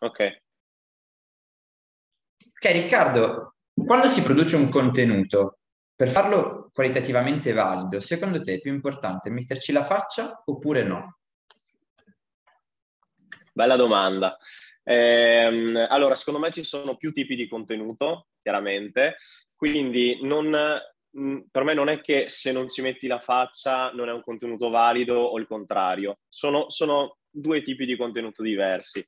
Ok. Ok, Riccardo, quando si produce un contenuto, per farlo qualitativamente valido, secondo te è più importante metterci la faccia oppure no? Bella domanda. Eh, allora, secondo me ci sono più tipi di contenuto, chiaramente, quindi non, per me non è che se non ci metti la faccia non è un contenuto valido o il contrario, sono, sono due tipi di contenuto diversi.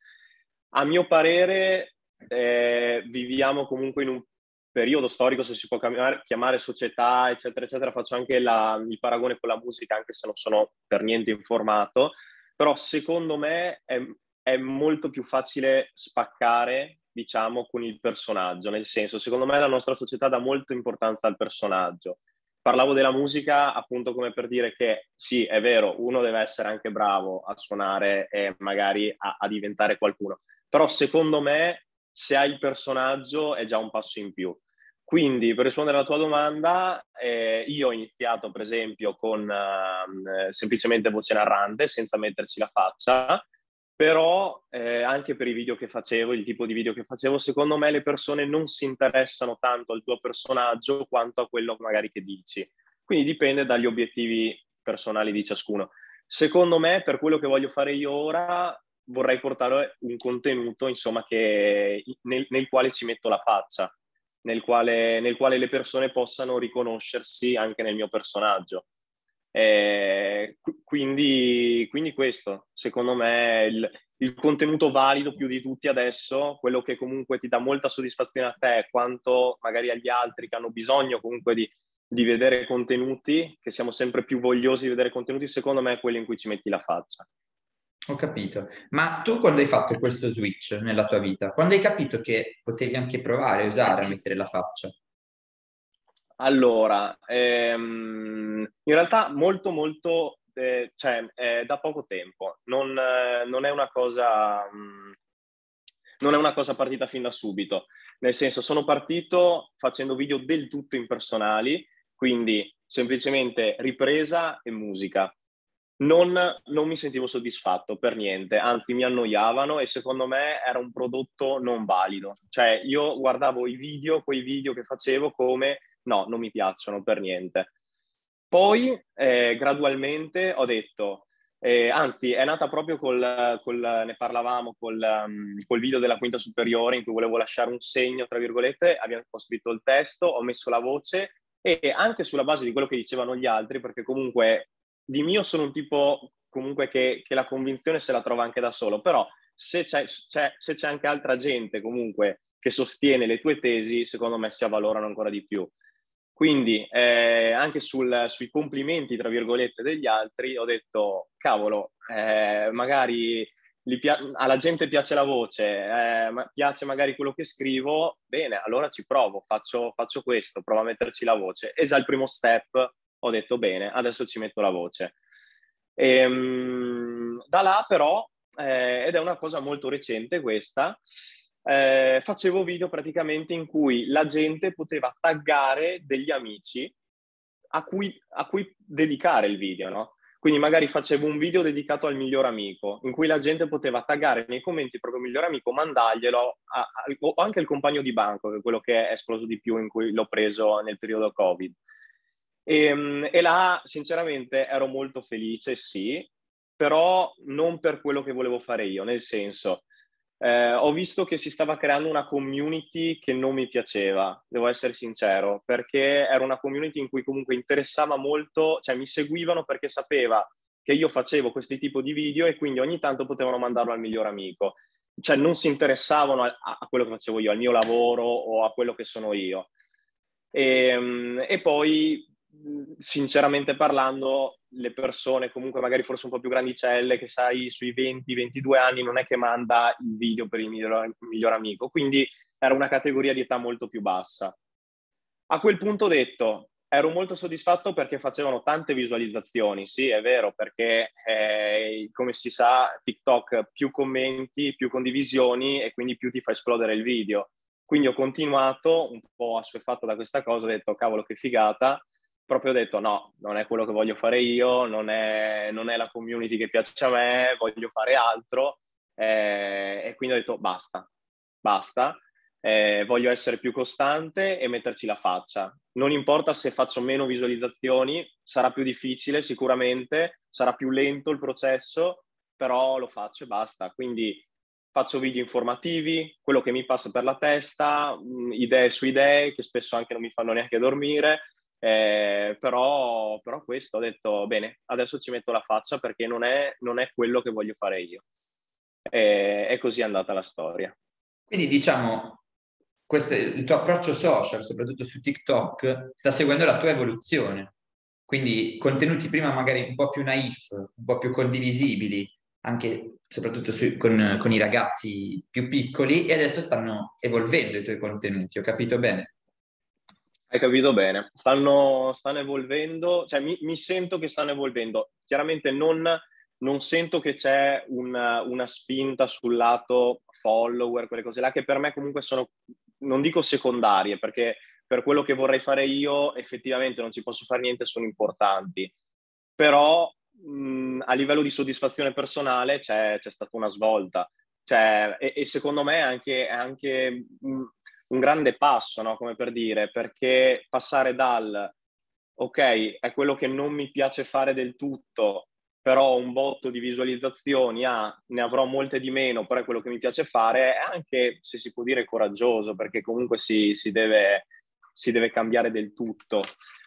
A mio parere, eh, viviamo comunque in un periodo storico, se si può chiamare, chiamare società, eccetera, eccetera. Faccio anche la, il paragone con la musica, anche se non sono per niente informato, però secondo me è, è molto più facile spaccare, diciamo, con il personaggio, nel senso, secondo me la nostra società dà molta importanza al personaggio. Parlavo della musica appunto come per dire che sì, è vero, uno deve essere anche bravo a suonare e magari a, a diventare qualcuno, però secondo me se hai il personaggio è già un passo in più. Quindi, per rispondere alla tua domanda, eh, io ho iniziato, per esempio, con uh, semplicemente voce narrante, senza metterci la faccia, però eh, anche per i video che facevo, il tipo di video che facevo, secondo me le persone non si interessano tanto al tuo personaggio quanto a quello magari che dici. Quindi dipende dagli obiettivi personali di ciascuno. Secondo me, per quello che voglio fare io ora, vorrei portare un contenuto, insomma, che, nel, nel quale ci metto la faccia, nel quale, nel quale, le persone possano riconoscersi anche nel mio personaggio. Eh, quindi, quindi, questo, secondo me, il, il, contenuto valido più di tutti adesso, quello che comunque ti dà molta soddisfazione a te, quanto magari agli altri che hanno bisogno comunque di, di vedere contenuti, che siamo sempre più vogliosi di vedere contenuti, secondo me è quello in cui ci metti la faccia. Ho capito. Ma tu quando hai fatto questo switch nella tua vita, quando hai capito che potevi anche provare a usare a mettere la faccia? Allora, ehm, in realtà molto molto, eh, cioè eh, da poco tempo, non, eh, non, è una cosa, mh, mm, non è una cosa partita fin da subito, nel senso sono partito facendo video del tutto impersonali, quindi semplicemente ripresa e musica non, non, mi sentivo soddisfatto per niente, anzi mi annoiavano e secondo me era un prodotto non valido. Cioè io guardavo i video, quei video che facevo come no, non mi piacciono per niente. Poi eh, gradualmente ho detto, eh, anzi è nata proprio col, col ne parlavamo col, um, col, video della quinta superiore in cui volevo lasciare un segno, tra virgolette, abbiamo, scritto il testo, ho messo la voce e anche sulla base di quello che dicevano gli altri, perché comunque di mio sono un tipo comunque che, che, la convinzione se la trova anche da solo, però se c'è, c'è, se c'è anche altra gente comunque che sostiene le tue tesi, secondo me si avvalorano ancora di più. Quindi eh, anche sul, sui complimenti, tra virgolette, degli altri, ho detto, cavolo, eh, magari pia- alla gente piace la voce, eh, ma piace magari quello che scrivo, bene, allora ci provo, faccio, faccio questo, provo a metterci la voce. E già il primo step ho detto bene, adesso ci metto la voce. E, ehm, da là però, eh, ed è una cosa molto recente questa, eh, facevo video praticamente in cui la gente poteva taggare degli amici a cui, a cui dedicare il video, no? Quindi magari facevo un video dedicato al miglior amico, in cui la gente poteva taggare nei commenti il proprio miglior amico, mandarglielo, a, a, o anche il compagno di banco, che è quello che è esploso di più in cui l'ho preso nel periodo Covid. E, ehm, e là, sinceramente, ero molto felice, sì, però non per quello che volevo fare io, nel senso, eh, ho visto che si stava creando una community che non mi piaceva, devo essere sincero, perché era una community in cui comunque interessava molto, cioè mi seguivano perché sapeva che io facevo questi tipi di video e quindi ogni tanto potevano mandarlo al miglior amico. Cioè non si interessavano a, a quello che facevo io, al mio lavoro o a quello che sono io. E, ehm, e poi sinceramente parlando, le persone comunque magari forse un po' più grandicelle, che sai sui 20-22 anni, non è che manda il video per il miglior, miglior amico, quindi era una categoria di età molto più bassa. A quel punto detto, ero molto soddisfatto perché facevano tante visualizzazioni, sì è vero, perché eh, come si sa TikTok più commenti, più condivisioni e quindi più ti fa esplodere il video. Quindi ho continuato un po' assuefatto da questa cosa, ho detto cavolo che figata, proprio detto no, non è quello che voglio fare io, non è, non è la community che piace a me, voglio fare altro. eh, e quindi ho detto basta, basta, eh, voglio essere più costante e metterci la faccia. Non importa se faccio meno visualizzazioni, sarà più difficile sicuramente, sarà più lento il processo, però lo faccio e basta. Quindi faccio video informativi, quello che mi passa per la testa, mm, idee su idee che spesso anche non mi fanno neanche dormire, eh, però, però, questo ho detto, bene, adesso ci metto la faccia perché non è, non è quello che voglio fare io. E, e così è andata la storia. Quindi diciamo, questo, il tuo approccio social, soprattutto su TikTok, sta seguendo la tua evoluzione. Quindi contenuti prima magari un po' più naif, un po' più condivisibili, anche soprattutto su, con, con, i ragazzi più piccoli, e adesso stanno evolvendo i tuoi contenuti, ho capito bene? Hai capito bene, stanno, stanno evolvendo, cioè mi, mi, sento che stanno evolvendo. Chiaramente non, non sento che c'è una, una spinta sul lato follower, quelle cose là, che per me comunque sono non dico secondarie, perché per quello che vorrei fare io effettivamente non ci posso fare niente, sono importanti. Però mh, a livello di soddisfazione personale c'è, c'è stata una svolta. Cioè, e, e, secondo me anche, anche un, un, grande passo, no? come per dire, perché passare dal ok, è quello che non mi piace fare del tutto, però un botto di visualizzazioni, ah, ne avrò molte di meno, però è quello che mi piace fare, è anche, se si può dire, coraggioso, perché comunque si, si, deve, si deve cambiare del tutto.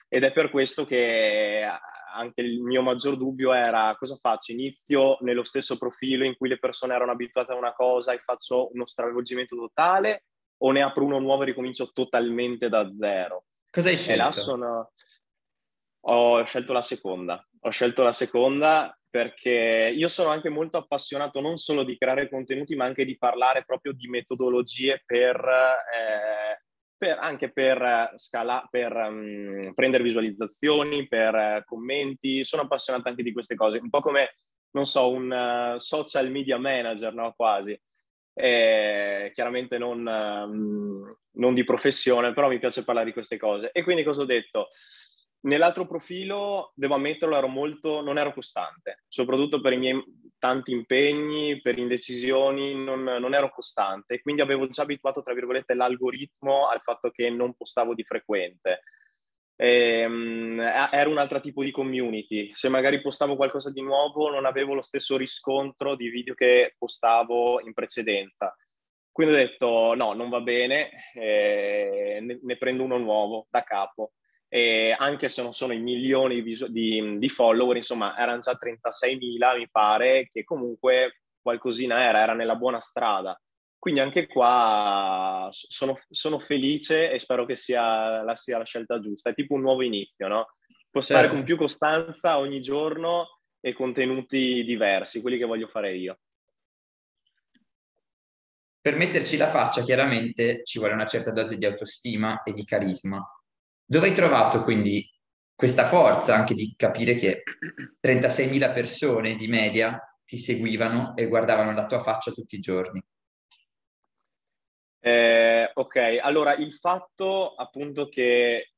Ed è per questo che anche il mio maggior dubbio era cosa faccio? Inizio nello stesso profilo in cui le persone erano abituate a una cosa e faccio uno stravolgimento totale o ne apro uno nuovo e ricomincio totalmente da zero? Cosa hai scelto? E là sono... Ho scelto la seconda ho scelto la seconda perché io sono anche molto appassionato non solo di creare contenuti, ma anche di parlare proprio di metodologie per, eh, per anche per, scala, per um, prendere visualizzazioni, per uh, commenti. Sono appassionato anche di queste cose, un po' come, non so, un uh, social media manager, no? Quasi. E, chiaramente non, um, non di professione, però mi piace parlare di queste cose. E quindi cosa ho detto? Nell'altro profilo, devo ammetterlo, ero molto, non ero costante, soprattutto per i miei tanti impegni, per indecisioni, non, non ero costante. Quindi avevo già abituato, tra virgolette, l'algoritmo al fatto che non postavo di frequente. E, um, era un altro tipo di community. Se magari postavo qualcosa di nuovo, non avevo lo stesso riscontro di video che postavo in precedenza. Quindi ho detto: no, non va bene, eh, ne, ne prendo uno nuovo da capo e anche se non sono i milioni di, di, di follower, insomma, erano già 36.000, mi pare, che comunque qualcosina era, era nella buona strada. Quindi anche qua sono, sono felice e spero che sia la, sia la, scelta giusta. È tipo un nuovo inizio, no? Postare certo. con più costanza ogni giorno e contenuti diversi, quelli che voglio fare io. Per metterci la faccia, chiaramente ci vuole una certa dose di autostima e di carisma. Dove hai trovato quindi questa forza anche di capire che 36.000 persone di media ti seguivano e guardavano la tua faccia tutti i giorni? Eh, ok, allora il fatto appunto che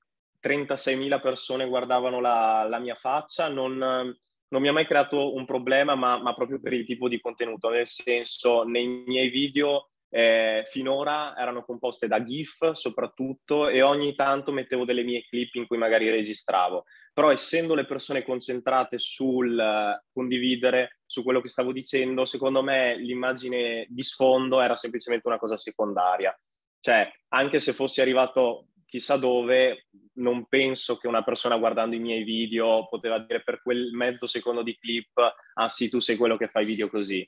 36.000 persone guardavano la, la mia faccia non, non, mi ha mai creato un problema, ma, ma, proprio per il tipo di contenuto, nel senso nei miei video eh, finora erano composte da GIF soprattutto e ogni tanto mettevo delle mie clip in cui magari registravo. Però essendo le persone concentrate sul uh, condividere, su quello che stavo dicendo, secondo me l'immagine di sfondo era semplicemente una cosa secondaria. Cioè, anche se fossi arrivato chissà dove, non penso che una persona guardando i miei video poteva dire per quel mezzo secondo di clip, ah sì, tu sei quello che fai video così.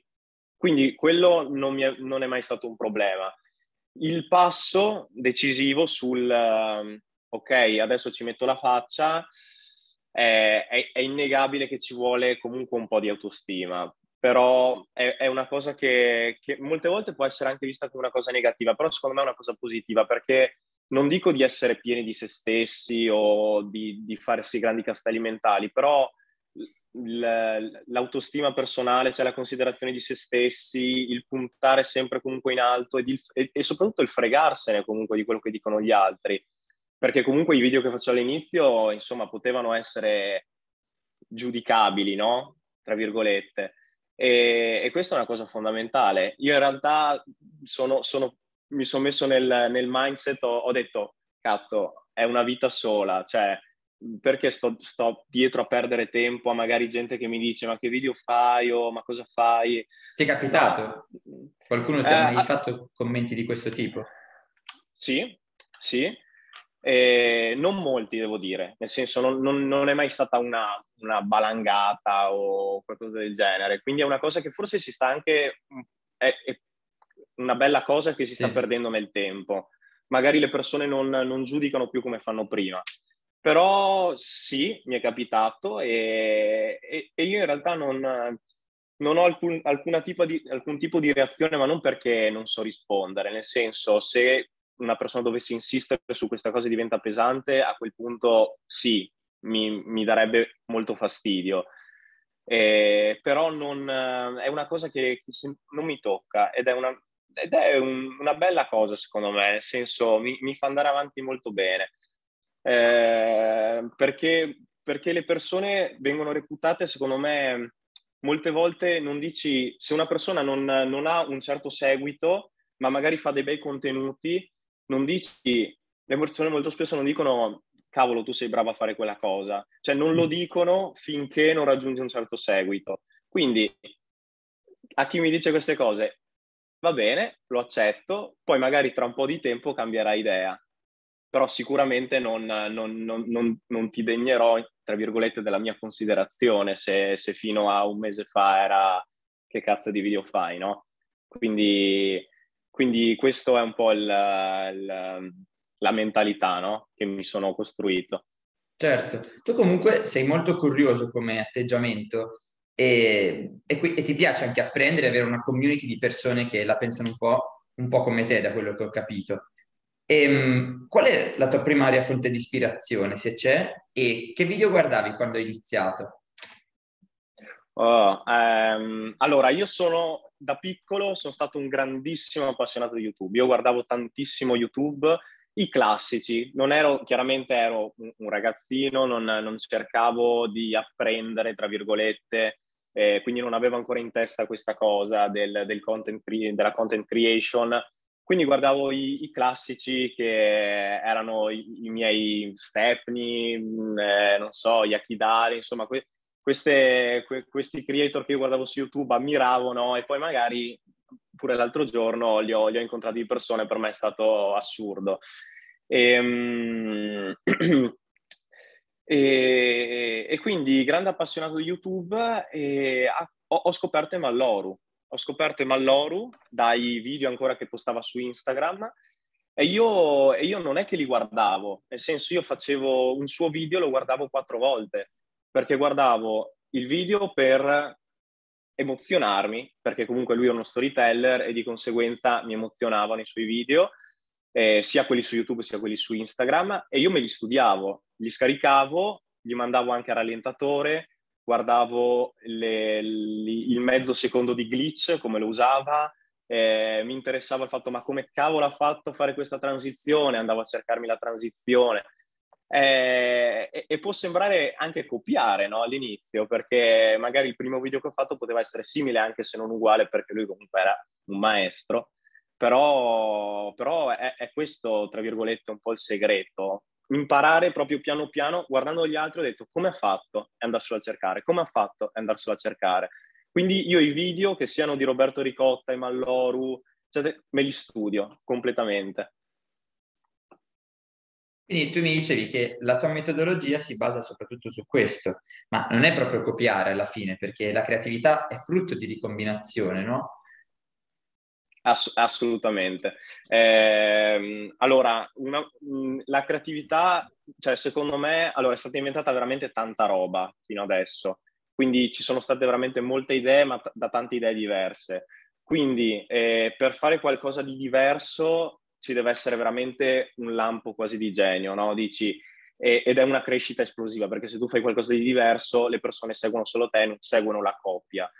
Quindi quello non, è, non, è, mai stato un problema. Il passo decisivo sul uh, ok, adesso ci metto la faccia, è, è, è, innegabile che ci vuole comunque un po' di autostima, però è, è una cosa che, che, molte volte può essere anche vista come una cosa negativa, però secondo me è una cosa positiva perché non dico di essere pieni di se stessi o di, di farsi grandi castelli mentali, però l'autostima personale, cioè la considerazione di se stessi, il puntare sempre comunque in alto ed il, e, e, soprattutto il fregarsene comunque di quello che dicono gli altri. Perché comunque i video che faccio all'inizio, insomma, potevano essere giudicabili, no? Tra virgolette. E, e, questa è una cosa fondamentale. Io in realtà sono, sono, mi sono messo nel, nel mindset, ho, ho, detto, cazzo, è una vita sola, cioè perché sto, sto, dietro a perdere tempo a magari gente che mi dice ma che video fai o ma cosa fai? Ti è capitato? Qualcuno ti eh, ha mai fatto commenti di questo tipo? Sì, sì. Eh, non molti, devo dire, nel senso non, non, non è mai stata una, una, balangata o qualcosa del genere, quindi è una cosa che forse si sta anche, è, è una bella cosa che si sta sì. perdendo nel tempo. Magari le persone non, non giudicano più come fanno prima. Però sì, mi è capitato e, e, e io in realtà non, non ho alcun, tipo di, alcun tipo di reazione, ma non perché non so rispondere, nel senso se una persona dovesse insistere su questa cosa diventa pesante, a quel punto sì, mi, mi darebbe molto fastidio. Eh, però non, è una cosa che, che, non mi tocca ed è una, ed è un, una bella cosa secondo me, nel senso mi, mi fa andare avanti molto bene. Eh, perché, perché le persone vengono reputate, secondo me, molte volte non dici, se una persona non, non ha un certo seguito, ma magari fa dei bei contenuti, non dici, le persone molto spesso non dicono cavolo tu sei bravo a fare quella cosa, cioè non lo mm. dicono finché non raggiungi un certo seguito. Quindi a chi mi dice queste cose, va bene, lo accetto, poi magari tra un po' di tempo cambierà idea, però sicuramente non, non, non, non ti degnerò, tra virgolette, della mia considerazione se, se, fino a un mese fa era che cazzo di video fai, no? Quindi quindi questo è un po' il, il, la mentalità no? che mi sono costruito. Certo, tu comunque sei molto curioso come atteggiamento e, e, e, ti piace anche apprendere, avere una community di persone che la pensano un po', un po come te, da quello che ho capito. E, ehm, qual è la tua primaria fonte di ispirazione, se c'è, e che video guardavi quando hai iniziato? Oh, um, allora, io sono da piccolo sono stato un grandissimo appassionato di YouTube. Io guardavo tantissimo YouTube, i classici. Non ero, chiaramente ero un, un ragazzino, non, non, cercavo di apprendere, tra virgolette, eh, quindi non avevo ancora in testa questa cosa del, del content cre- della content creation. Quindi guardavo i, i classici che erano i, i miei Stepney, eh, non so, Yakidari, insomma, que- queste, que, questi creator che io guardavo su YouTube ammiravano e poi magari pure l'altro giorno li ho, li ho incontrati di persone, per me è stato assurdo. E, e, e quindi grande appassionato di YouTube e ho, ho scoperto Emalloru. Ho scoperto Emalloru dai video ancora che postava su Instagram e io, e io non è che li guardavo, nel senso io facevo un suo video, lo guardavo quattro volte perché guardavo il video per emozionarmi, perché comunque lui è uno storyteller e di conseguenza mi emozionavano i suoi video, eh, sia quelli su YouTube sia quelli su Instagram, e io me li studiavo, li scaricavo, li mandavo anche a rallentatore, guardavo le, li, il mezzo secondo di glitch, come lo usava, eh, mi interessava il fatto ma come cavolo ha fatto a fare questa transizione, andavo a cercarmi la transizione, eh, e, e, può sembrare anche copiare no, all'inizio, perché magari il primo video che ho fatto poteva essere simile anche se non uguale, perché lui comunque era un maestro, però, però è, è, questo, tra virgolette, un po' il segreto. Imparare proprio piano piano, guardando gli altri, ho detto come ha fatto e andarselo a cercare, come ha fatto e andarselo a cercare. Quindi io i video, che siano di Roberto Ricotta e Malloru, cioè, me li studio completamente. Quindi tu mi dicevi che la tua metodologia si basa soprattutto su questo, ma non è proprio copiare alla fine, perché la creatività è frutto di ricombinazione, no? Ass- assolutamente. Eh, allora, una, la creatività, cioè secondo me, allora, è stata inventata veramente tanta roba fino adesso, quindi ci sono state veramente molte idee, ma t- da tante idee diverse. Quindi eh, per fare qualcosa di diverso ci deve essere veramente un lampo quasi di genio, no? Dici, e, ed è una crescita esplosiva, perché se tu fai qualcosa di diverso, le persone seguono solo te, non seguono la coppia.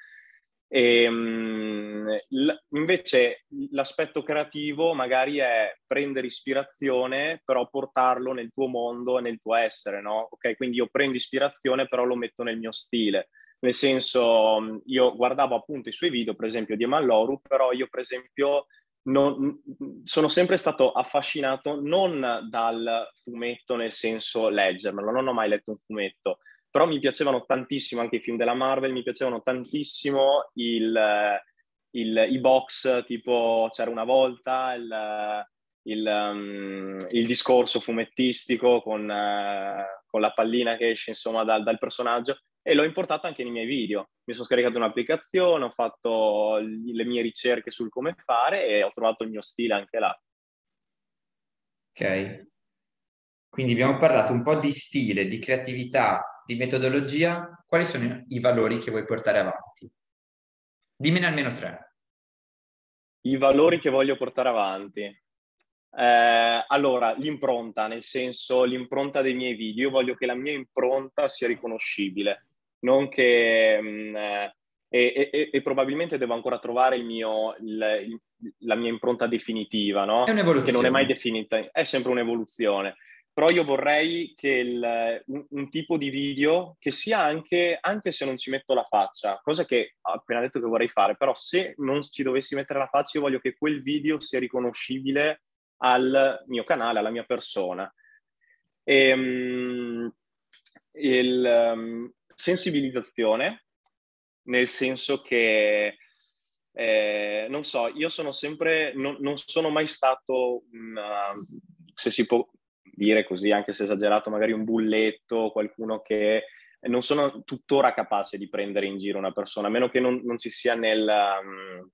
E, l- invece l'aspetto creativo magari è prendere ispirazione, però portarlo nel tuo mondo, nel tuo essere, no? Ok, quindi io prendo ispirazione, però lo metto nel mio stile. nel senso io guardavo appunto i suoi video, per esempio di Emalloru, però io per esempio non, sono sempre stato affascinato non dal fumetto nel senso leggermelo, non ho mai letto un fumetto, però mi piacevano tantissimo anche i film della Marvel, mi piacevano tantissimo il, il, i box tipo C'era una volta, il, um, il discorso fumettistico con, uh, con, la pallina che esce insomma dal, dal personaggio e l'ho importato anche nei miei video. Mi sono scaricato un'applicazione, ho fatto le mie ricerche sul come fare e ho trovato il mio stile anche là. Ok. Quindi abbiamo parlato un po' di stile, di creatività, di metodologia. Quali sono i valori che vuoi portare avanti? Dimmene almeno tre. I valori che voglio portare avanti. Eh, allora, l'impronta, nel senso l'impronta dei miei video, io voglio che la mia impronta sia riconoscibile non che... Mh, mm, eh, e, e, e, probabilmente devo ancora trovare il mio, il, il, la mia impronta definitiva, no? È un'evoluzione. Che non è mai definita, è sempre un'evoluzione. Però io vorrei che il, un, un, tipo di video che sia anche, anche se non ci metto la faccia, cosa che ho appena detto che vorrei fare, però se non ci dovessi mettere la faccia, io voglio che quel video sia riconoscibile al mio canale, alla mia persona. E, um, il, um, sensibilizzazione, nel senso che, eh, non so, io sono sempre, non, non sono mai stato, una, se si può dire così, anche se esagerato, magari un bulletto, qualcuno che non sono tuttora capace di prendere in giro una persona, a meno che non, non ci sia nel, um,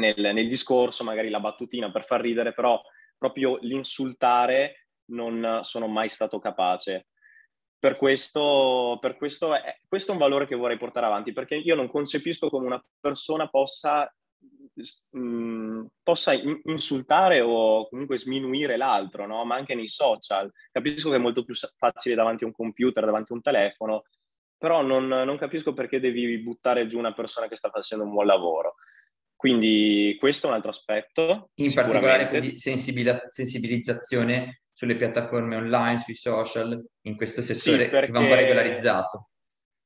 nel, nel, discorso magari la battutina per far ridere, però proprio l'insultare non sono mai stato capace per questo, per questo, è, questo è un valore che vorrei portare avanti, perché io non concepisco come una persona possa, mm, possa insultare o comunque sminuire l'altro, no? ma anche nei social. Capisco che è molto più facile davanti a un computer, davanti a un telefono, però non, non capisco perché devi buttare giù una persona che sta facendo un buon lavoro. Quindi questo è un altro aspetto. In particolare quindi sensibilizzazione sulle piattaforme online, sui social, in questo settore sì, perché... che va un po' regolarizzato.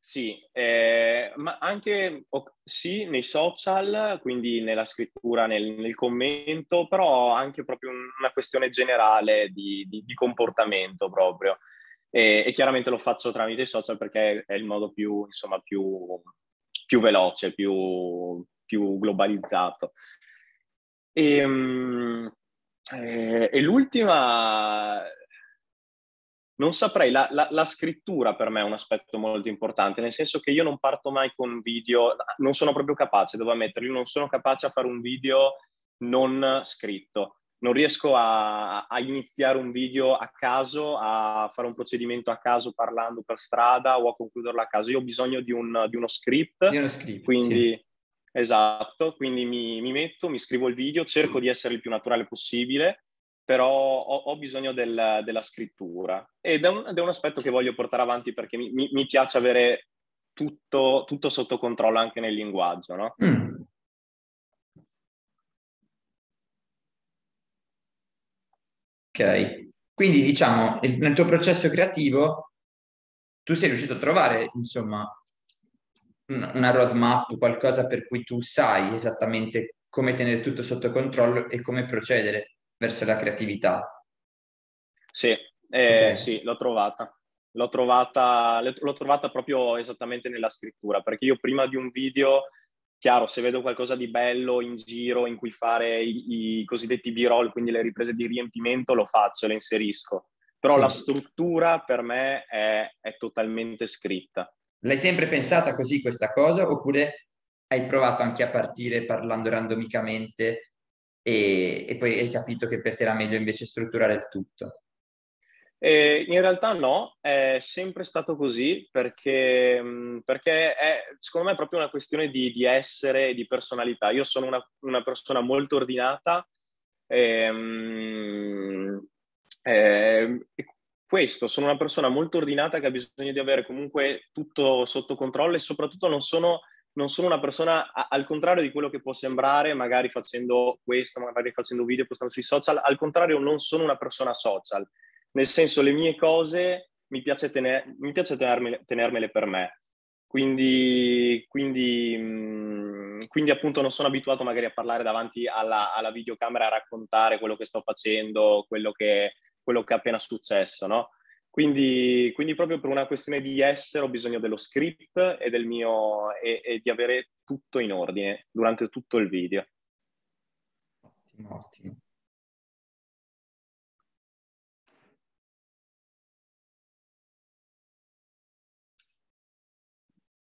Sì, eh, ma anche sì, nei social, quindi nella scrittura, nel, nel commento, però anche proprio una questione generale di, di, di comportamento proprio. E, e, chiaramente lo faccio tramite i social perché è il modo più, insomma, più, più veloce, più, più globalizzato. E, um, eh, e l'ultima, non saprei, la, la, la, scrittura per me è un aspetto molto importante, nel senso che io non parto mai con video, non sono proprio capace, devo ammetterlo, non sono capace a fare un video non scritto. Non riesco a, a, iniziare un video a caso, a fare un procedimento a caso parlando per strada o a concluderlo a caso. Io ho bisogno di, un, di uno script. Di uno script quindi sì. Esatto, quindi mi, mi, metto, mi scrivo il video, cerco di essere il più naturale possibile, però ho, ho bisogno del, della scrittura ed è, un, ed è, un, aspetto che voglio portare avanti perché mi, mi, mi piace avere tutto, tutto, sotto controllo anche nel linguaggio, no? Mm. Ok, quindi diciamo nel tuo processo creativo tu sei riuscito a trovare insomma una roadmap, qualcosa per cui tu sai esattamente come tenere tutto sotto controllo e come procedere verso la creatività. Sì, eh, okay. sì, l'ho trovata. L'ho trovata, l'ho trovata proprio esattamente nella scrittura, perché io prima di un video, chiaro, se vedo qualcosa di bello in giro in cui fare i, i cosiddetti b-roll, quindi le riprese di riempimento, lo faccio, le inserisco. Però sì. la struttura per me è, è totalmente scritta. L'hai sempre pensata così questa cosa oppure hai provato anche a partire parlando randomicamente e, e poi hai capito che per te era meglio invece strutturare il tutto? Eh, in realtà no, è sempre stato così perché, perché è, secondo me è proprio una questione di, di essere e di personalità. Io sono una, una persona molto ordinata ehm, eh, questo, sono una persona molto ordinata che ha bisogno di avere comunque tutto sotto controllo e soprattutto non sono, non sono una persona, a, al contrario di quello che può sembrare, magari facendo questo, magari facendo video, postando sui social, al contrario non sono una persona social, nel senso le mie cose mi piace, tener, mi piace tenermele, tenermele per me. quindi, quindi, mm, quindi, appunto non sono abituato magari a parlare davanti alla, alla videocamera, a raccontare quello che sto facendo, quello che, quello che è appena successo, no? Quindi, quindi, proprio per una questione di essere ho bisogno dello script e, del mio, e, e di avere tutto in ordine durante tutto il video. Ottimo, ottimo.